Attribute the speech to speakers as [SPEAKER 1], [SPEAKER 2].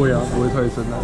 [SPEAKER 1] 不会啊，不会太深的。